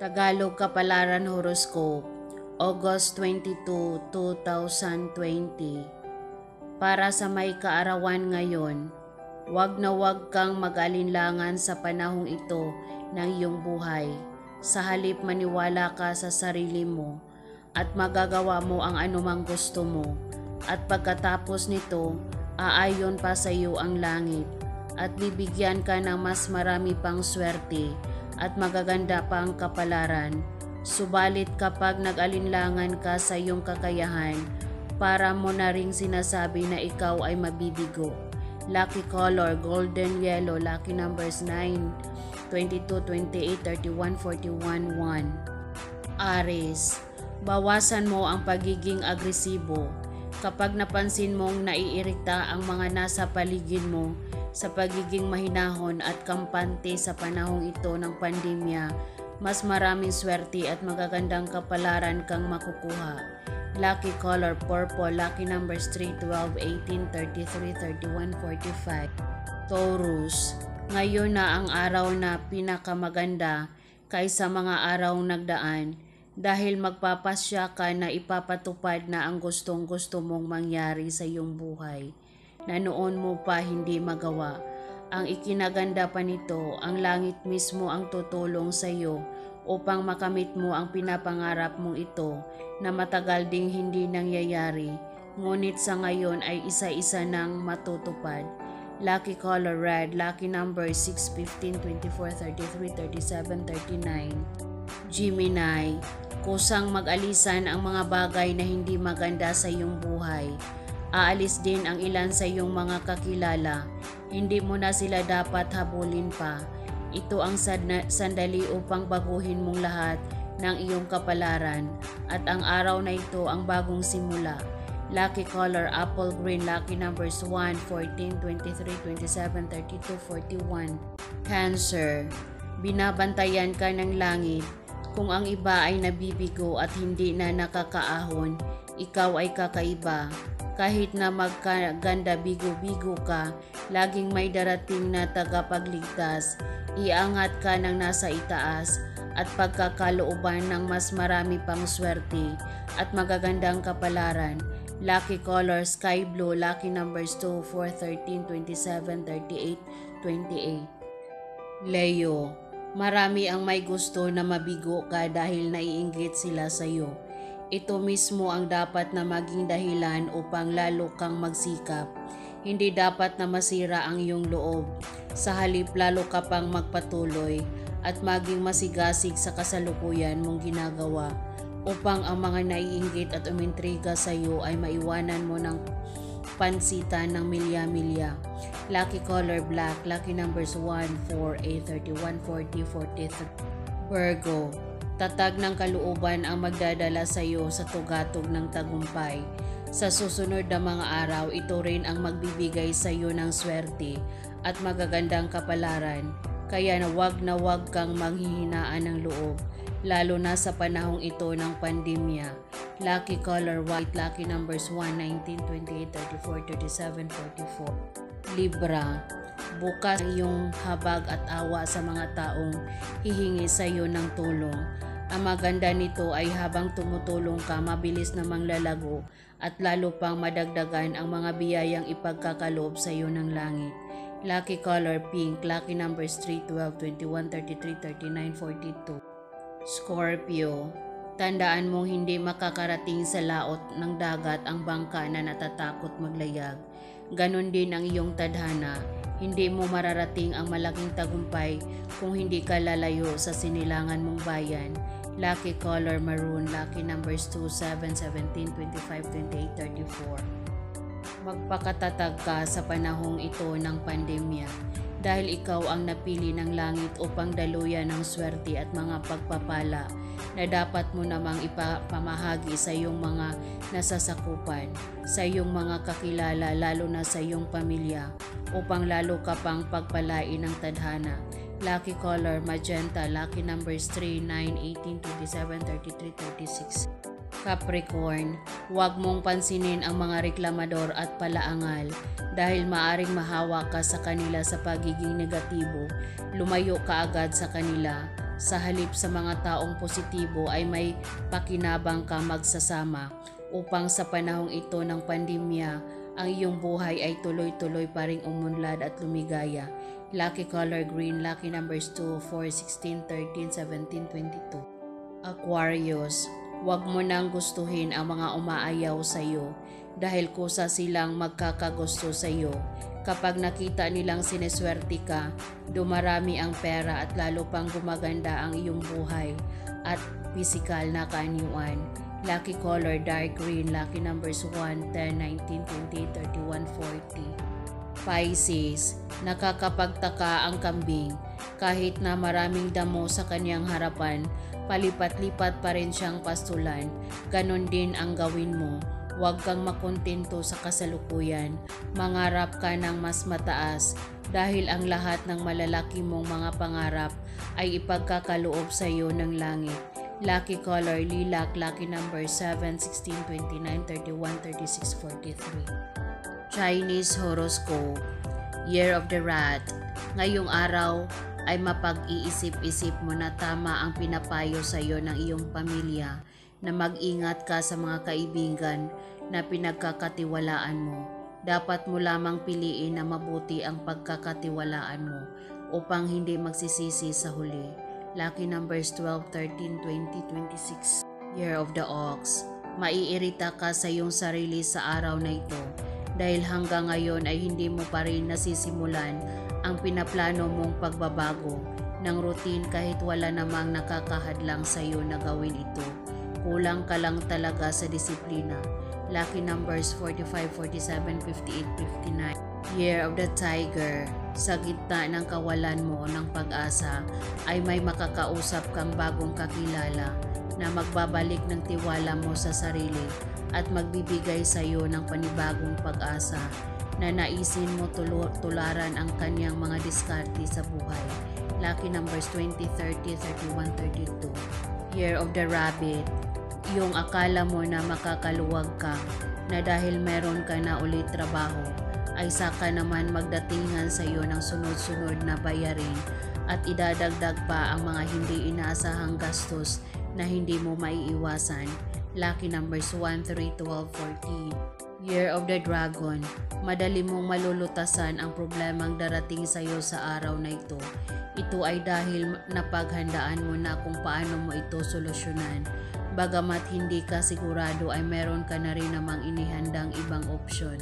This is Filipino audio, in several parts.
Tagalog Kapalaran Horoscope, August 22, 2020. Para sa may kaarawan ngayon, wag na wag kang mag-alinlangan sa panahong ito ng iyong buhay. Sa halip maniwala ka sa sarili mo at magagawa mo ang anumang gusto mo. At pagkatapos nito, aayon pa sa iyo ang langit at bibigyan ka ng mas marami pang swerte at magaganda pa ang kapalaran. Subalit kapag nag-alinlangan ka sa iyong kakayahan, para mo na ring sinasabi na ikaw ay mabibigo. Lucky color, golden yellow, lucky numbers 9, 22, 28, 31, 41, 1. Aries, bawasan mo ang pagiging agresibo. Kapag napansin mong naiirita ang mga nasa paligid mo, sa pagiging mahinahon at kampante sa panahong ito ng pandemya, mas maraming swerte at magagandang kapalaran kang makukuha. Lucky color purple, lucky numbers 3, 12, 18, 33, 31, 45. Taurus, ngayon na ang araw na pinakamaganda kaysa mga araw nagdaan dahil magpapasya ka na ipapatupad na ang gustong gusto mong mangyari sa iyong buhay na noon mo pa hindi magawa. Ang ikinaganda pa nito, ang langit mismo ang tutulong sa iyo upang makamit mo ang pinapangarap mong ito na matagal ding hindi nangyayari, ngunit sa ngayon ay isa-isa nang matutupad. Lucky color red, lucky number 6, 15, 24, 33, 37, 39. Gemini, kusang mag-alisan ang mga bagay na hindi maganda sa iyong buhay Aalis din ang ilan sa iyong mga kakilala. Hindi mo na sila dapat habulin pa. Ito ang sandali upang baguhin mong lahat ng iyong kapalaran at ang araw na ito ang bagong simula. Lucky color apple green, lucky numbers 1, 14, 23, 27, 32, 41. Cancer, binabantayan ka ng langit. Kung ang iba ay nabibigo at hindi na nakakaahon, ikaw ay kakaiba. Kahit na magkaganda bigo-bigo ka, laging may darating na tagapagligtas. Iangat ka ng nasa itaas at pagkakalooban ng mas marami pang swerte at magagandang kapalaran. Lucky color sky blue, lucky numbers 2, 4, 13, 27, 38, 28. Leo, marami ang may gusto na mabigo ka dahil naiinggit sila sa iyo ito mismo ang dapat na maging dahilan upang lalo kang magsikap. Hindi dapat na masira ang iyong loob. Sa halip lalo ka pang magpatuloy at maging masigasig sa kasalukuyan mong ginagawa upang ang mga naiinggit at umintriga sa iyo ay maiwanan mo ng pansitan ng milya-milya. Lucky color black, lucky numbers 1, 4, 8, 31, 40, 43. Virgo, Tatag ng kalooban ang magdadala sa iyo sa tugatog ng tagumpay. Sa susunod na mga araw, ito rin ang magbibigay sa iyo ng swerte at magagandang kapalaran. Kaya na wag na wag kang manghihinaan ng loob, lalo na sa panahong ito ng pandemya. Lucky color white, lucky numbers 1, 19, 28, 34, 37, 44. Libra, bukas ang iyong habag at awa sa mga taong hihingi sa iyo ng tulong ang maganda nito ay habang tumutulong ka, mabilis namang lalago at lalo pang madagdagan ang mga biyayang ipagkakaloob sa iyo ng langit. Lucky color pink, lucky numbers 3, 12, 21, 33, 39, 42. Scorpio, tandaan mong hindi makakarating sa laot ng dagat ang bangka na natatakot maglayag. Ganon din ang iyong tadhana. Hindi mo mararating ang malaking tagumpay kung hindi ka lalayo sa sinilangan mong bayan Lucky color maroon, lucky numbers 2, 7, 17, 25, 28, 34. Magpakatatag ka sa panahong ito ng pandemya dahil ikaw ang napili ng langit upang daluyan ng swerte at mga pagpapala na dapat mo namang ipamahagi sa iyong mga nasasakupan, sa iyong mga kakilala lalo na sa iyong pamilya upang lalo ka pang pagpalain ng tadhana Lucky color magenta, lucky numbers 3, 9, 18, 27, 33, 36. Capricorn, huwag mong pansinin ang mga reklamador at palaangal dahil maaring mahawa ka sa kanila sa pagiging negatibo. Lumayo ka agad sa kanila. Sa halip sa mga taong positibo ay may pakinabang ka magsasama upang sa panahong ito ng pandemya ang iyong buhay ay tuloy-tuloy pa ring umunlad at lumigaya. Lucky color green, lucky numbers 2, 4, 16, 13, 17, 22. Aquarius, huwag mo nang gustuhin ang mga umaayaw sa iyo dahil kusa silang magkakagusto sa iyo. Kapag nakita nilang sineswerte ka, dumarami ang pera at lalo pang gumaganda ang iyong buhay at pisikal na kaanyuan. Lucky color dark green, lucky numbers 1, 10, 19, 20, 31, 40. Pisces, nakakapagtaka ang kambing. Kahit na maraming damo sa kanyang harapan, palipat-lipat pa rin siyang pastulan. Ganon din ang gawin mo. Huwag kang makontento sa kasalukuyan. Mangarap ka ng mas mataas dahil ang lahat ng malalaki mong mga pangarap ay ipagkakaloob sa iyo ng langit. Lucky color lilac, lucky number 7, 16, 29, 31, 36, 43. Chinese horoscope, Year of the Rat. Ngayong araw ay mapag-iisip-isip mo na tama ang pinapayo sa iyo ng iyong pamilya na mag-ingat ka sa mga kaibigan na pinagkakatiwalaan mo. Dapat mo lamang piliin na mabuti ang pagkakatiwalaan mo upang hindi magsisisi sa huli. Lucky numbers 12, 13, 20, 26. Year of the Ox. Maiirita ka sa iyong sarili sa araw na ito dahil hanggang ngayon ay hindi mo pa rin nasisimulan ang pinaplano mong pagbabago ng routine kahit wala namang nakakahadlang sa iyo na gawin ito. Kulang ka lang talaga sa disiplina. Lucky numbers 45, 47, 58, 59. Year of the Tiger sa gitna ng kawalan mo ng pag-asa ay may makakausap kang bagong kakilala na magbabalik ng tiwala mo sa sarili at magbibigay sa iyo ng panibagong pag-asa na naisin mo tul- tularan ang kanyang mga diskarte sa buhay. Lucky numbers 20, 30, 31, 32. Year of the Rabbit. Yung akala mo na makakaluwag ka na dahil meron ka na ulit trabaho ay saka naman magdatingan sa iyo ng sunod-sunod na bayarin at idadagdag pa ang mga hindi inaasahang gastos na hindi mo maiiwasan. Lucky numbers 1, 3, 12, 14. Year of the Dragon. Madali mong malulutasan ang problemang darating sa iyo sa araw na ito. Ito ay dahil napaghandaan mo na kung paano mo ito solusyonan. Bagamat hindi ka sigurado ay meron ka na rin namang inihandang ibang opsyon.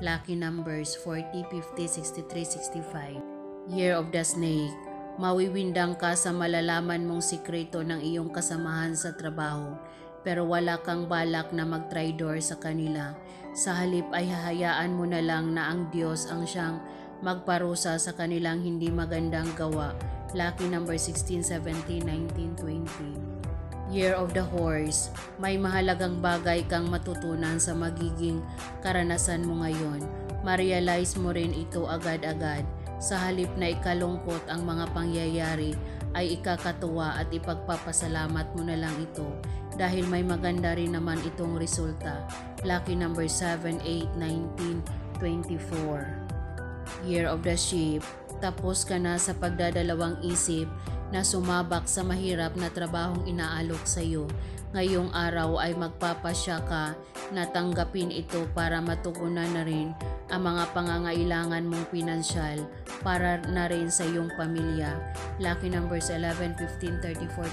Lucky numbers 40, 50, 63, 65. Year of the Snake. Mawiwindang ka sa malalaman mong sikreto ng iyong kasamahan sa trabaho pero wala kang balak na mag-traitor sa kanila. Sa halip ay hahayaan mo na lang na ang Diyos ang siyang magparusa sa kanilang hindi magandang gawa. Lucky number 16, 17, 19, 20. Year of the Horse, may mahalagang bagay kang matutunan sa magiging karanasan mo ngayon. Ma-realize mo rin ito agad-agad. Sa halip na ikalungkot ang mga pangyayari, ay ikakatuwa at ipagpapasalamat mo na lang ito dahil may maganda rin naman itong resulta. Lucky number 7, 8, 19, 24. Year of the Sheep, tapos ka na sa pagdadalawang isip na sumabak sa mahirap na trabahong inaalok sa iyo. Ngayong araw ay magpapasya ka na tanggapin ito para matugunan na rin ang mga pangangailangan mong pinansyal para na rin sa iyong pamilya. Lucky numbers 11, 15, 34,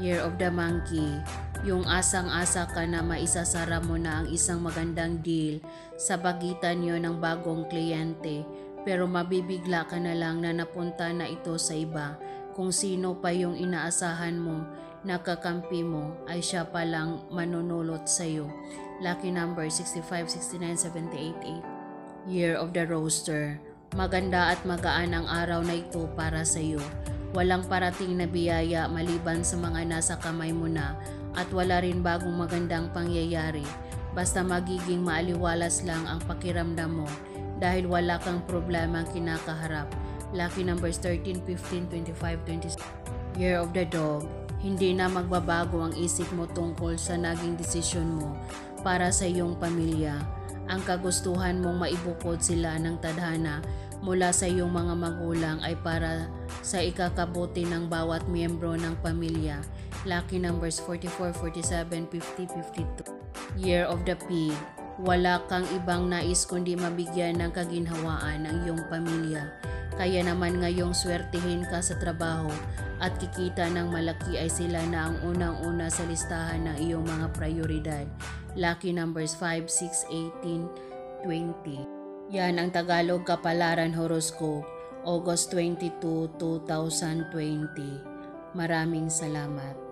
37. Year of the Monkey. Yung asang-asa ka na maisasara mo na ang isang magandang deal sa pagitan nyo ng bagong kliyente pero mabibigla ka na lang na napunta na ito sa iba kung sino pa yung inaasahan mo na kakampi mo ay siya palang manunulot sa iyo. Lucky number 65, 69, 78, 8. Year of the Roaster. Maganda at magaan ang araw na ito para sa iyo. Walang parating na biyaya maliban sa mga nasa kamay mo na at wala rin bagong magandang pangyayari. Basta magiging maaliwalas lang ang pakiramdam mo dahil wala kang problema kinakaharap Lucky numbers 13, 15, 25, 26. Year of the Dog. Hindi na magbabago ang isip mo tungkol sa naging desisyon mo para sa iyong pamilya. Ang kagustuhan mong maibukod sila ng tadhana mula sa iyong mga magulang ay para sa ikakabuti ng bawat miyembro ng pamilya. Lucky numbers 44, 47, 50, 52. Year of the Pig. Wala kang ibang nais kundi mabigyan ng kaginhawaan ang iyong pamilya. Kaya naman ngayong swertihin ka sa trabaho at kikita ng malaki ay sila na ang unang-una sa listahan ng iyong mga prioridad. Lucky numbers 5, 6, 18, 20. Yan ang Tagalog Kapalaran Horoscope, August 22, 2020. Maraming salamat.